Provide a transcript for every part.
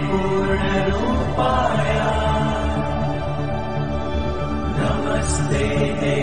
नमस्ते पूर्णरूपाय नमस्ते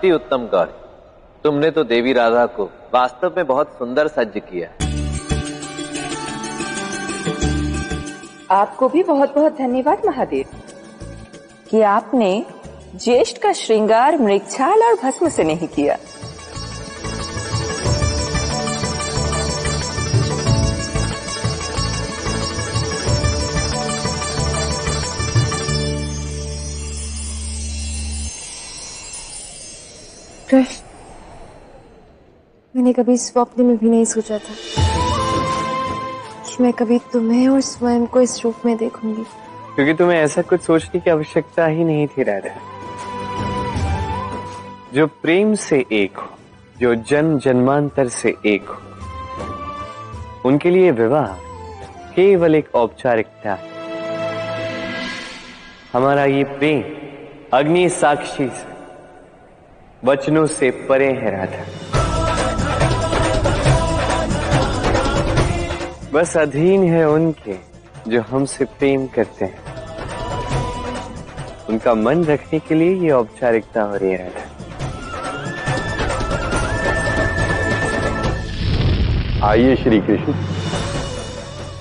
अति उत्तम गौरी। तुमने तो देवी राधा को वास्तव में बहुत सुंदर सज्ज किया। आपको भी बहुत बहुत धन्यवाद, महादेव। कि आपने ज्येष्ठ का श्रृंगार मृक्षाल और भस्म से नहीं किया। कृष्ण मैंने कभी स्वप्न में भी नहीं सोचा था कि मैं कभी तुम्हें और स्वयं को इस रूप में देखूँगी। क्योंकि तुम्हें ऐसा कुछ सोचने की आवश्यकता ही नहीं थी राधा जो प्रेम से एक हो, जो जन्म जन्मांतर से एक हो, उनके लिए विवाह केवल एक औपचारिकता हमारा ये प्रेम अग्नि साक्षी से वचनों से परे है राधा। बस अधीन है उनके जो हमसे प्रेम करते हैं। उनका मन रखने के लिए ये औपचारिकता हो रही है राधा। आइए श्री कृष्ण।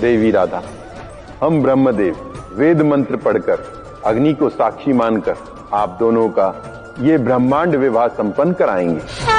देवी राधा, हम ब्रह्मदेव वेद मंत्र पढ़कर, अग्नि को साक्षी मानकर, आप दोनों का ये ब्रह्मांड विवाह संपन्न कराएँगे।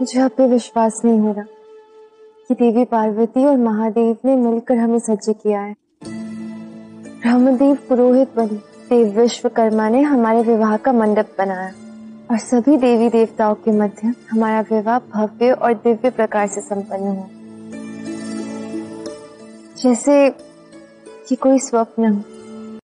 मुझे अब भी विश्वास नहीं हो रहा कि देवी पार्वती और महादेव ने मिलकर हमें सज्ज किया है। ब्रह्मदेव पुरोहित बने, देव विश्वकर्मा ने हमारे विवाह का मंडप बनाया और सभी देवी देवताओं के मध्य हमारा विवाह भव्य और दिव्य प्रकार से संपन्न हुआ। जैसे कि कोई स्वप्न हो